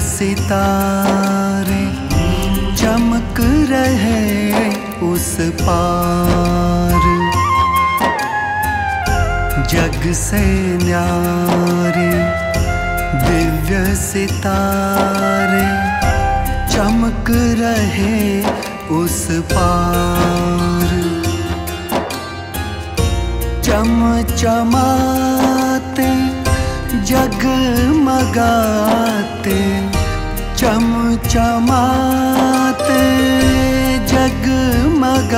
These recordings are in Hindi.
सितारे चमक रहे उस पार। जग से न्यारे, दिव्य सितारे चमक रहे उस पार। चम चमाते जग चम चमाते जगमगाते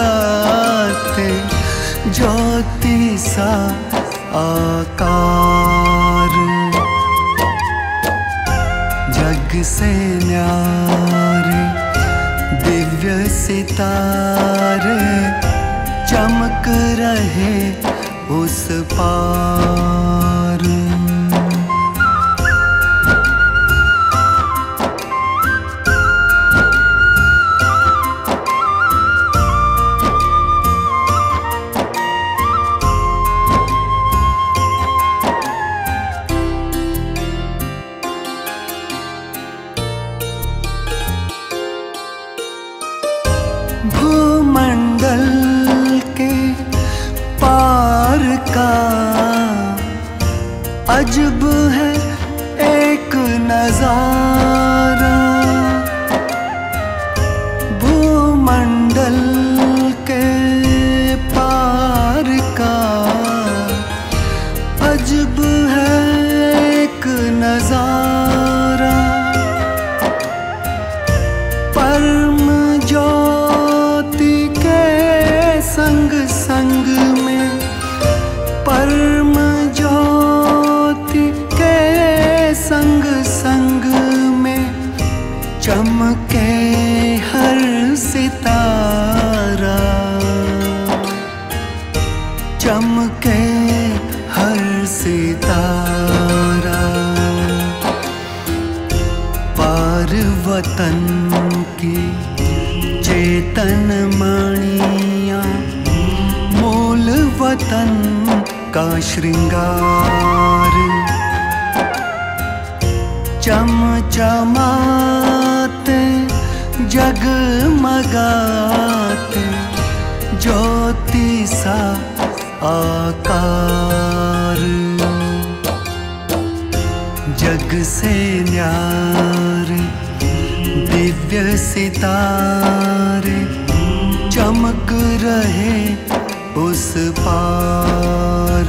ज्योति सा आकार। जग से न्यारे दिव्य सितारे चमक रहे उस पार। अजब है एक नज़ारा। भूमंडल के पार का अजब है एक नज़ारा। परम ज्योति के संग संग मणिया मूल वतन का श्रृंगार। चम चमाते जगमगाते ज्योति सा आकार। जग से न्यारे, दिव्य सितारे। चमक रहे उस पार।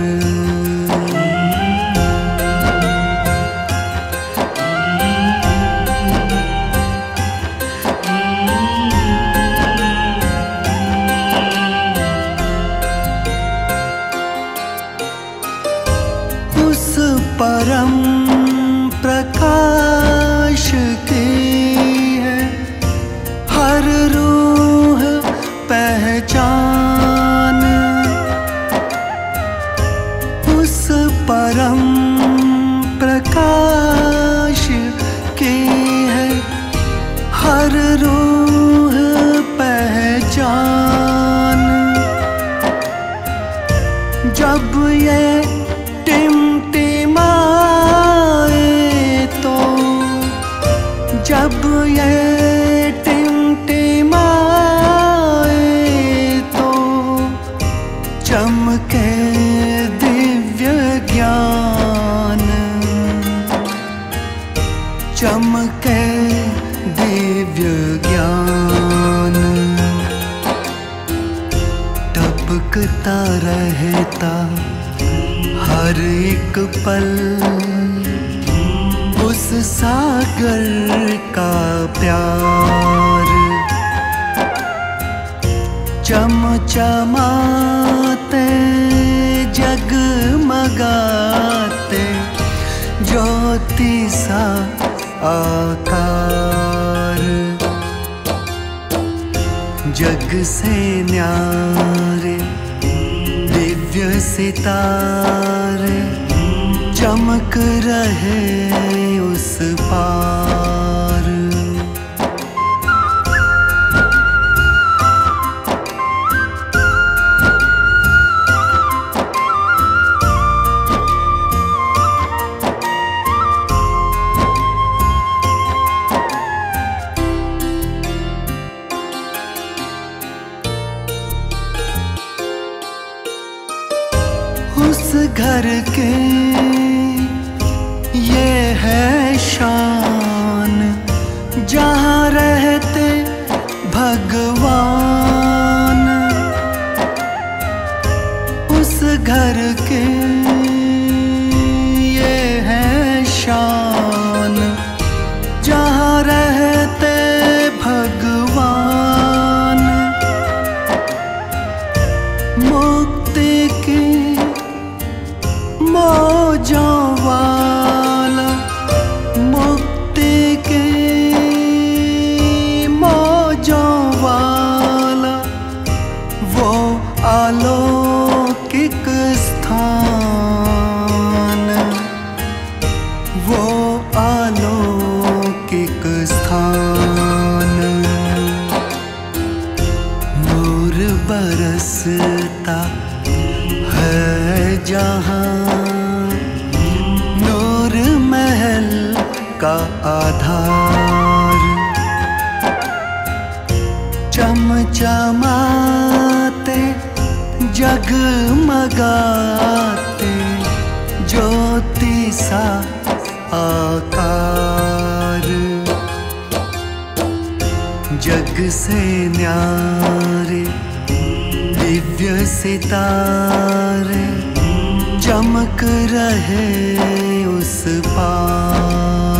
हर रूह पहचान। जब ये टिमटिमाए तो जब ये टिमटिमाए तो चमके दिव्य ज्ञान। चमके दिव्य ज्ञान। टपकता रहता हर एक पल। उस सागर का प्यार। चम चमाते जगमगाते, ज्योति सा आकार। जग से न्यारे दिव्य सितारे चमक रहे उस पार। घर के ये है शान जहाँ रहते भगवान। उस घर के ये है शान। हंसता है जहाँ नूर महल का आधार। चमचमाते, जगमगाते ज्योति सा आकार। जग से न्याय सितारे चमक रहे उस पार।